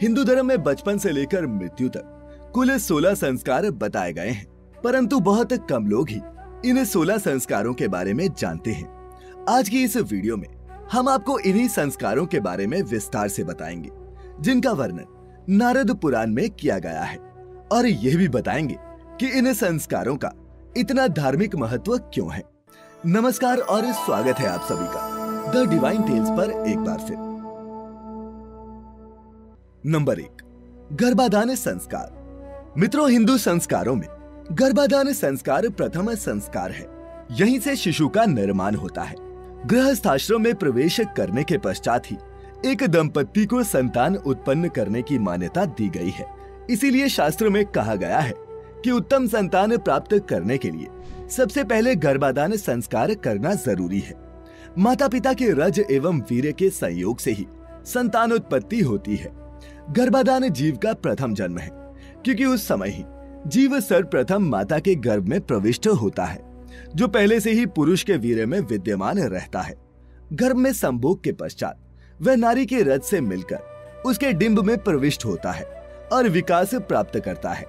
हिंदू धर्म में बचपन से लेकर मृत्यु तक कुल 16 संस्कार बताए गए हैं, परंतु बहुत कम लोग ही इन 16 संस्कारों के बारे में जानते हैं। आज की इस वीडियो में हम आपको इन्हीं संस्कारों के बारे में विस्तार से बताएँगे, जिनका वर्णन नारद पुराण में किया गया है। और यह भी बताएँगे कि इन संस्कारों का इतना धार्मिक महत्व क्यों है। नमस्कार और स्वागत है आप सभी का, द डिवाइन टेल्स पर एक बार फिर। नंबर एक, गर्भाधान संस्कार। मित्रों, हिंदू संस्कारों में गर्भाधान संस्कार प्रथम संस्कार है। यहीं से शिशु का निर्माण होता है। गृहस्थाश्रम में प्रवेश करने के पश्चात ही एक दंपत्ति को संतान उत्पन्न करने की मान्यता दी गई है। इसीलिए शास्त्र में कहा गया है कि उत्तम संतान प्राप्त करने के लिए सबसे पहले गर्भाधान संस्कार करना ज़रूरी है। माता पिता के रज एवं वीर्य के संयोग से ही संतान उत्पत्ति होती है। गर्भाधान जीव का प्रथम जन्म है, क्योंकि उस समय ही जीव सर्वप्रथम माता के गर्भ में प्रविष्ट होता है, जो पहले से ही पुरुष के वीर्य में विद्यमान रहता है। गर्भ में संभोग के पश्चात वह नारी के रज से मिलकर उसके डिंब में प्रविष्ट होता है और विकास प्राप्त करता है।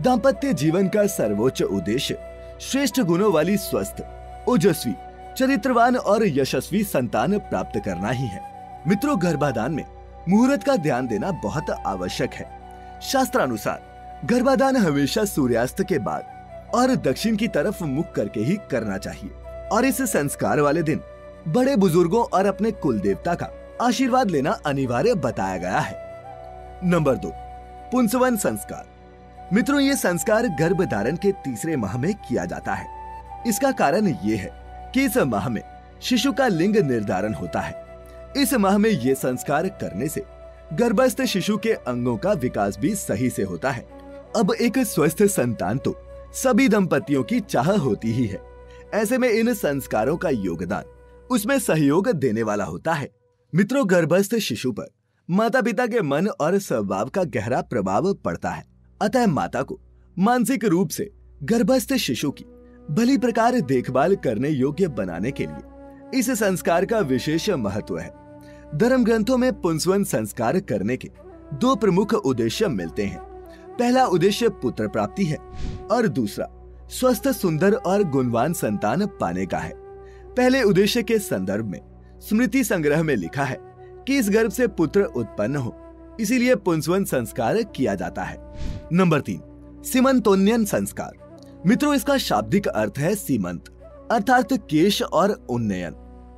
दाम्पत्य जीवन का सर्वोच्च उद्देश्य श्रेष्ठ गुणों वाली स्वस्थ, ओजस्वी, चरित्रवान और यशस्वी संतान प्राप्त करना ही है। मित्रों, गर्भाधान में मुहूर्त का ध्यान देना बहुत आवश्यक है। शास्त्रानुसार, गर्भाधान हमेशा सूर्यास्त के बाद और दक्षिण की तरफ़ मुख करके ही करना चाहिए। और इस संस्कार वाले दिन, बड़े बुज़ुर्गों और अपने कुल देवता का आशीर्वाद लेना अनिवार्य बताया गया है। नंबर दो, पुंसवन संस्कार। मित्रों, ये संस्कार गर्भ धारण के तीसरे माह में किया जाता है। इसका कारण ये है कि इस माह में शिशु का लिंग निर्धारण होता है। इस माह में ये संस्कार करने से गर्भस्थ शिशु के अंगों का विकास भी सही से होता है। अब एक स्वस्थ संतान तो सभी दंपतियों की चाह होती ही है। ऐसे में इन संस्कारों का योगदान उसमें सहयोग देने वाला होता है। मित्रों, गर्भस्थ शिशु पर माता पिता के मन और स्वभाव का गहरा प्रभाव पड़ता है। अतः माता को मानसिक रूप से गर्भस्थ शिशु की भली प्रकार देखभाल करने योग्य बनाने के लिए इस संस्कार का विशेष महत्व है। धर्म ग्रंथों में पुंसवन संस्कार करने के दो प्रमुख उद्देश्य मिलते हैं। पहला उद्देश्य पुत्र प्राप्ति है और दूसरा, स्वस्थ, सुंदर और गुणवान संतान पाने का है। पहले उद्देश्य के संदर्भ में स्मृति संग्रह में लिखा है कि इस गर्भ से पुत्र उत्पन्न हो, इसीलिए पुंसवन संस्कार किया जाता है। नंबर तीन, सीमंतोन्यन संस्कार। मित्रों, इसका शाब्दिक अर्थ है सीमंत, अर्थात केश और उन्नयन,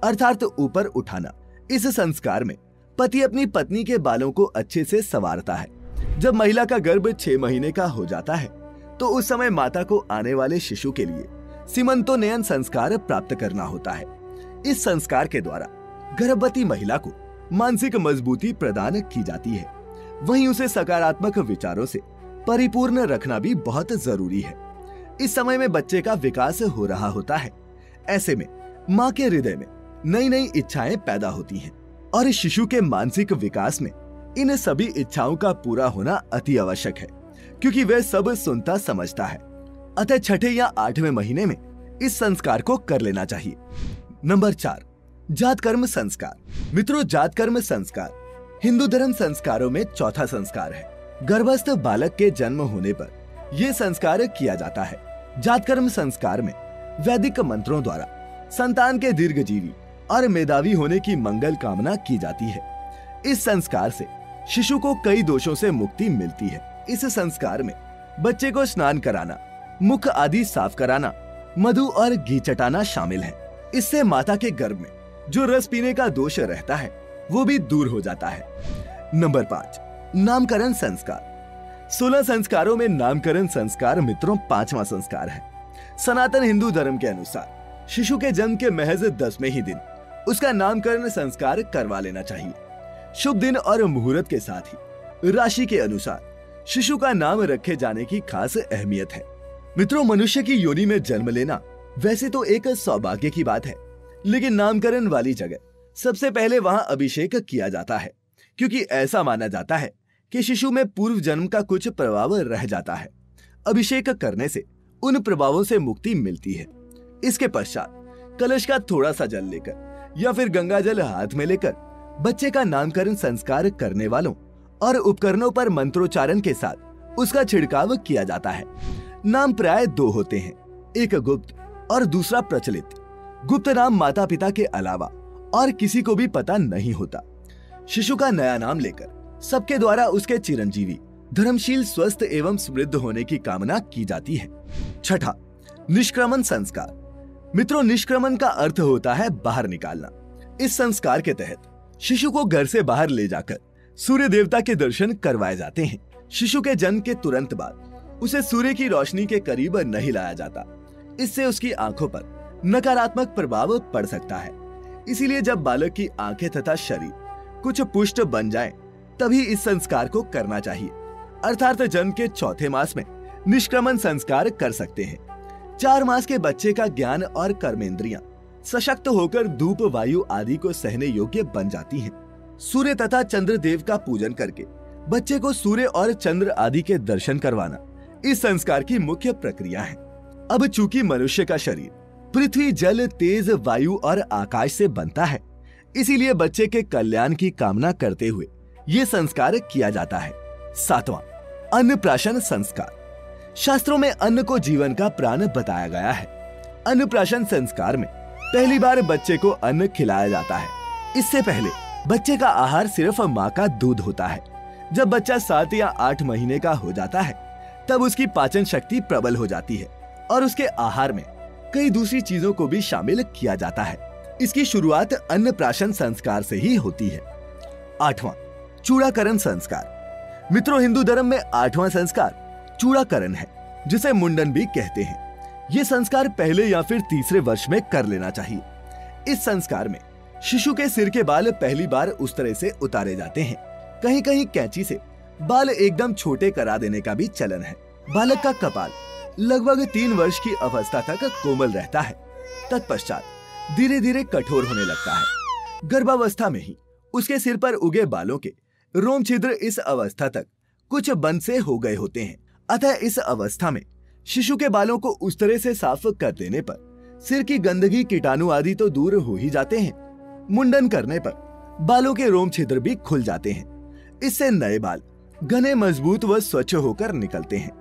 अर्थात ऊपर उठाना। इस संस्कार में पति अपनी पत्नी के बालों को अच्छे से संवारता है। जब महिला का गर्भ छह महीने का हो जाता है तो उस समय माता को आने वाले शिशु के लिए सीमंतोन्नयन संस्कार प्राप्त करना होता है। इस संस्कार के द्वारा गर्भवती महिला को मानसिक मजबूती प्रदान की जाती है। वहीं उसे सकारात्मक विचारों से परिपूर्ण रखना भी बहुत ज़रूरी है। इस समय में बच्चे का विकास हो रहा होता है। ऐसे में माँ के हृदय में नई नई इच्छाएँ पैदा होती हैं और इस शिशु के मानसिक विकास में इन सभी इच्छाओं का पूरा होना अति आवश्यक है, क्योंकि वह सब सुनता समझता है। अतः छठे या आठवें महीने में इस संस्कार को कर लेना चाहिए। नंबर चार जात कर्म संस्कार। मित्रों जात कर्म संस्कार हिंदू धर्म संस्कारों में चौथा संस्कार है। गर्भस्थ बालक के जन्म होने पर यह संस्कार किया जाता है। जात कर्म संस्कार में वैदिक मंत्रों द्वारा संतान के दीर्घ जीवी और मेधावी होने की मंगल कामना की जाती है। इस संस्कार से शिशु को कई दोषों से मुक्ति मिलती है। इस संस्कार में बच्चे को स्नान कराना, मुख आदि साफ़ कराना, मधु और घी चटाना शामिल है। इससे माता के गर्भ में जो रस पीने का दोष रहता है, वो भी दूर हो जाता है। नंबर पाँच, नामकरण संस्कार। सोलह संस्कारों में नामकरण संस्कार मित्रों पांचवा संस्कार है। सनातन हिंदू धर्म के अनुसार, शिशु के जन्म के महज दसवें ही दिन उसका नामकरण संस्कार करवा लेना चाहिए। शुभ दिन और मुहूर्त के साथ ही। राशि के अनुसार, शिशु का नाम रखे जाने की खास अहमियत है। मित्रों, मनुष्य की योनि में जन्म लेना वैसे तो एक सौभाग्य की बात है, लेकिन नामकरण वाली जगह सबसे पहले वहाँ अभिषेक किया जाता है, क्योंकि ऐसा माना जाता है कि शिशु में पूर्व जन्म का कुछ प्रभाव रह जाता है। अभिषेक करने से उन प्रभावों से मुक्ति मिलती है। इसके पश्चात कलश का थोड़ा सा जल लेकर या फिर गंगा जल हाथ में लेकर बच्चे का नामकरण संस्कार करने वालों और उपकरणों पर मंत्रोच्चारण के साथ उसका छिड़काव किया जाता है। नाम प्राय दो होते हैं, एक गुप्त और दूसरा प्रचलित। गुप्त नाम माता पिता के अलावा और किसी को भी पता नहीं होता। शिशु का नया नाम लेकर सबके द्वारा उसके चिरंजीवी, धर्मशील, स्वस्थ एवं समृद्ध होने की कामना की जाती है। छठा, निष्क्रमण संस्कार। मित्रों, निष्क्रमण का अर्थ होता है बाहर निकालना। इस संस्कार के तहत शिशु को घर से बाहर ले जाकर सूर्य देवता के दर्शन करवाए जाते हैं। शिशु के जन्म के तुरंत बाद उसे सूर्य की रोशनी के करीब नहीं लाया जाता। इससे उसकी आँखों पर नकारात्मक प्रभाव पड़ सकता है। इसीलिए जब बालक की आँखें तथा शरीर कुछ पुष्ट बन जाए, तभी इस संस्कार को करना चाहिए। अर्थात जन्म के चौथे मास में निष्क्रमण संस्कार कर सकते हैं। चार मास के बच्चे का ज्ञान और कर्मेंद्रिया, सशक्त होकर धूप, वायु आदि को सहने योग्य बन जाती हैं। सूर्य तथा चंद्र देव का पूजन करके, बच्चे को सूर्य और चंद्र आदि के दर्शन करवाना, इस संस्कार की मुख्य प्रक्रिया है। अब चूँकि मनुष्य का शरीर पृथ्वी, जल, तेज, वायु और आकाश से बनता है, इसीलिए बच्चे के कल्याण की कामना करते हुए ये संस्कार किया जाता है। सातवां अन्न प्राशन संस्कार। शास्त्रों में अन्न को जीवन का प्राण बताया गया है। अन्न प्राशन संस्कार में पहली बार बच्चे को अन्न खिलाया जाता है। इससे पहले बच्चे का आहार सिर्फ़ माँ का दूध होता है। जब बच्चा सात या आठ महीने का हो जाता है, तब उसकी पाचन शक्ति प्रबल हो जाती है और उसके आहार में कई दूसरी चीज़ों को भी शामिल किया जाता है। इसकी शुरुआत अन्न प्राशन संस्कार से ही होती है। आठवां, चूड़ाकरण संस्कार। मित्रों, हिंदू धर्म में आठवां संस्कार चूड़ाकरण है, जिसे मुंडन भी कहते हैं। ये संस्कार पहले या फिर तीसरे वर्ष में कर लेना चाहिए। इस संस्कार में शिशु के सिर के बाल पहली बार उस तरह से उतारे जाते हैं। कहीं कहीं कैंची से बाल एकदम छोटे करा देने का भी चलन है। बालक का कपाल लगभग तीन वर्ष की अवस्था तक कोमल रहता है। तत्पश्चात धीरे धीरे कठोर होने लगता है। गर्भावस्था में ही उसके सिर पर उगे बालों के रोम छिद्र इस अवस्था तक कुछ बंद से हो गए होते हैं। अतः इस अवस्था में शिशु के बालों को उस तरह से साफ़ कर देने पर सिर की गंदगी, कीटाणु आदि तो दूर हो ही जाते हैं। मुंडन करने पर बालों के रोम छिद्र भी खुल जाते हैं। इससे नए बाल घने, मज़बूत व स्वच्छ होकर निकलते हैं।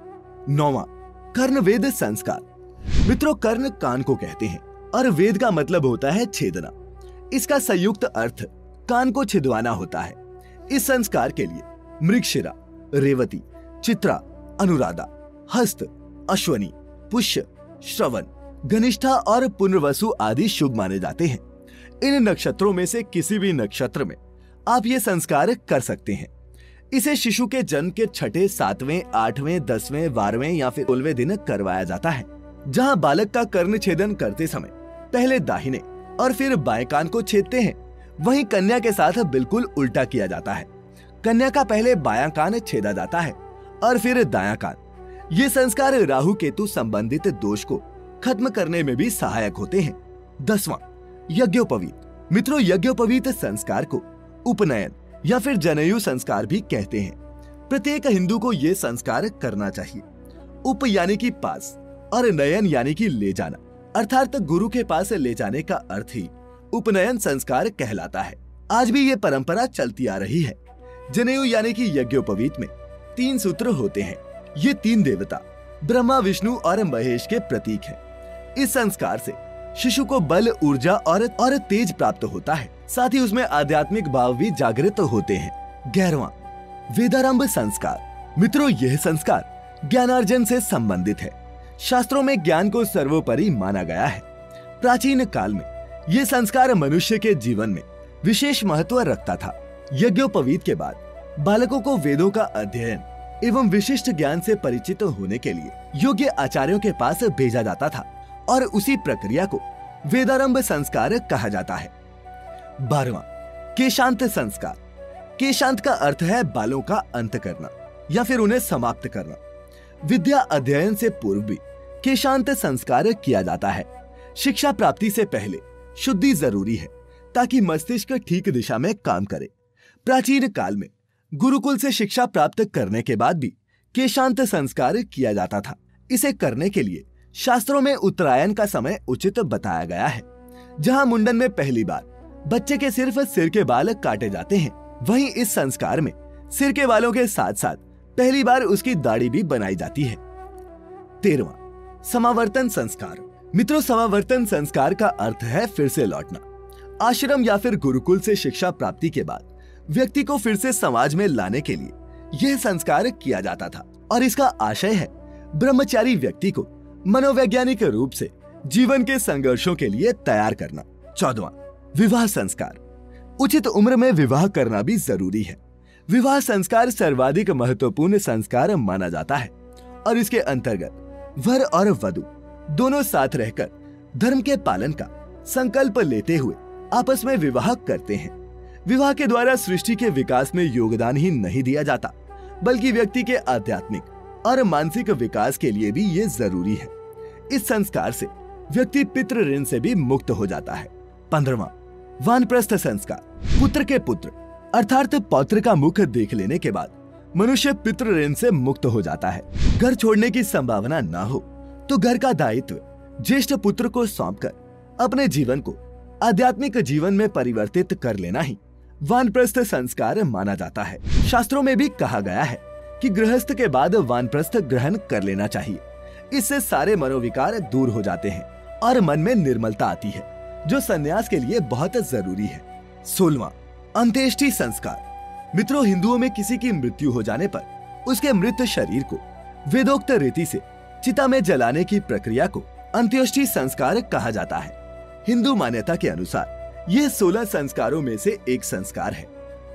नौवा कर्ण वेद संस्कार। मित्रों, कर्ण कान को कहते हैं। और वेद का मतलब होता है छेदना। इसका संयुक्त अर्थ कान को छिदवाना होता है। इस संस्कार के लिए मृक्षिरा रेवती, चित्रा अनुराधा, हस्त, अश्वनी, पुष्य, श्रवण, घनिष्ठा और पुनर्वसु आदि शुभ माने जाते हैं। इन नक्षत्रों में से किसी भी नक्षत्र में आप ये संस्कार कर सकते हैं। इसे शिशु के जन्म के छठे, सातवें, आठवें, दसवें, बारहवें या फिर सोलवे दिन करवाया जाता है, जहाँ बालक का कर्ण छेदन करते समय पहले दाहिने और फिर बाएँ कान को छेदते हैं। वहीं कन्या के साथ बिल्कुल उल्टा किया जाता है। कन्या का पहले बायां कान छेदा जाता है। और फिर दायां कान ये संस्कार राहु केतु संबंधित दोष को खत्म करने में भी सहायक होते हैं। दसवां, यज्ञोपवीत। मित्रों, यज्ञोपवीत संस्कार को उपनयन या फिर जनेयु संस्कार भी कहते हैं। प्रत्येक हिंदू को ये संस्कार करना चाहिए। उप यानी कि पास और नयन यानी कि ले जाना। अर्थात गुरु के पास ले जाने का अर्थ ही उपनयन संस्कार कहलाता है। आज भी ये परंपरा चलती आ रही है। जनेयु यानी कि यज्ञोपवीत में तीन सूत्र होते हैं। ये तीन देवता, ब्रह्मा, विष्णु और महेश के प्रतीक हैं। इस संस्कार से शिशु को बल, ऊर्जा और और तेज प्राप्त होता है। साथ ही उसमें आध्यात्मिक भाव भी जागृत होते हैं। ग्यारहवा, वेदारंभ संस्कार। मित्रों, यह संस्कार ज्ञानार्जन से संबंधित है। शास्त्रों में ज्ञान को सर्वोपरि माना गया है। प्राचीन काल में ये संस्कार मनुष्य के जीवन में विशेष महत्व रखता था। यज्ञोपवीत के बाद बालकों को वेदों का अध्ययन एवं विशिष्ट ज्ञान से परिचित होने के लिए योग्य आचार्यों के पास भेजा जाता था और उसी प्रक्रिया को वेदारंभ संस्कार कहा जाता है। बारवा केशांत संस्कार। केशांत का अर्थ है बालों का अंत करना या फिर उन्हें समाप्त करना। विद्या अध्ययन से पूर्व भी केशांत संस्कार किया जाता है। शिक्षा प्राप्ति से पहले शुद्धि ज़रूरी है ताकि मस्तिष्क ठीक दिशा में काम करे। प्राचीन काल में गुरुकुल से शिक्षा प्राप्त करने के बाद भी केशांत संस्कार किया जाता था। इसे करने के लिए शास्त्रों में उत्तरायण का समय उचित बताया गया है। जहाँ मुंडन में पहली बार बच्चे के सिर्फ़ सिर के बाल काटे जाते हैं, वहीं इस संस्कार में सिर के बालों के साथ साथ पहली बार उसकी दाढ़ी भी बनाई जाती है। तेरवा समावर्तन संस्कार। मित्रों, समावर्तन संस्कार का अर्थ है फिर से लौटना। आश्रम या फिर गुरुकुल से शिक्षा प्राप्ति के बाद व्यक्ति को फिर से समाज में लाने के लिए यह संस्कार किया जाता था। और इसका आशय है, ब्रह्मचारी व्यक्ति को मनोवैज्ञानिक रूप से जीवन के संघर्षों के लिए तैयार करना। चौदवा, विवाह संस्कार। उचित उम्र में विवाह करना भी ज़रूरी है। विवाह संस्कार सर्वाधिक महत्वपूर्ण संस्कार माना जाता है। और इसके अंतर्गत, वर और वधु दोनों साथ रहकर धर्म के पालन का संकल्प लेते हुए आपस में विवाह करते हैं। विवाह के द्वारा सृष्टि के विकास में योगदान ही नहीं दिया जाता, बल्कि व्यक्ति के आध्यात्मिक और मानसिक विकास के लिए भी ये ज़रूरी है। इस संस्कार से व्यक्ति पितृ ऋण से भी मुक्त हो जाता है। पंद्रवा वानप्रस्थ संस्कार, पुत्र के पुत्र, अर्थात पौत्र का मुख देख लेने के बाद मनुष्य पितृ ऋण से मुक्त हो जाता है। घर छोड़ने की संभावना न हो तो घर का दायित्व ज्येष्ठ पुत्र को सौंपकर अपने जीवन को आध्यात्मिक जीवन में परिवर्तित कर लेना ही वानप्रस्थ संस्कार माना जाता है। शास्त्रों में भी कहा गया है कि गृहस्थ के बाद वानप्रस्थ ग्रहण कर लेना चाहिए। इससे सारे मनोविकार दूर हो जाते हैं और मन में निर्मलता आती है, जो संन्यास के लिए बहुत ज़रूरी है। सोलवा, अंत्येष्टि संस्कार। मित्रों, हिंदुओं में किसी की मृत्यु हो जाने पर उसके मृत शरीर को वेदोक्त रीति से चिता में जलाने की प्रक्रिया को अंत्येष्टि संस्कार कहा जाता है। हिंदू मान्यता के अनुसार ये सोलह संस्कारों में से एक संस्कार है।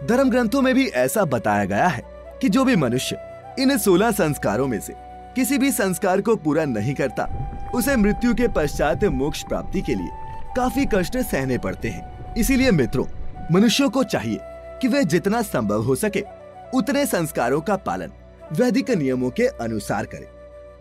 धर्म ग्रंथों में भी ऐसा बताया गया है कि जो भी मनुष्य इन सोलह संस्कारों में से किसी भी संस्कार को पूरा नहीं करता, उसे मृत्यु के पश्चात मोक्ष प्राप्ति के लिए काफ़ी कष्ट सहने पड़ते हैं। इसीलिए मित्रों, मनुष्यों को चाहिए कि वे जितना संभव हो सके, उतने संस्कारों का पालन वैदिक नियमों के अनुसार करें।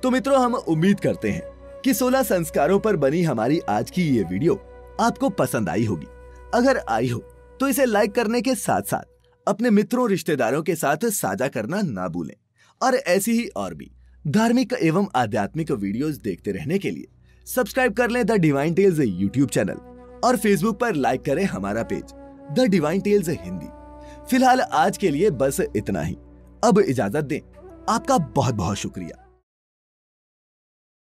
तो मित्रों, हम उम्मीद करते हैं कि 16 संस्कारों पर बनी हमारी आज की ये वीडियो आपको पसंद आई होगी। अगर आई हो तो इसे लाइक करने के साथ साथ अपने मित्रों रिश्तेदारों के साथ साझा करना ना भूलें। और ऐसी ही और भी धार्मिक एवं आध्यात्मिक वीडियोस देखते रहने के लिए सब्सक्राइब कर लें the divine tales YouTube channel और फेसबुक पर लाइक करें हमारा page the divine tales Hindi. फ़िलहाल आज के लिए बस इतना ही। अब इजाज़त दें। आपका बहुत बहुत शुक्रिया।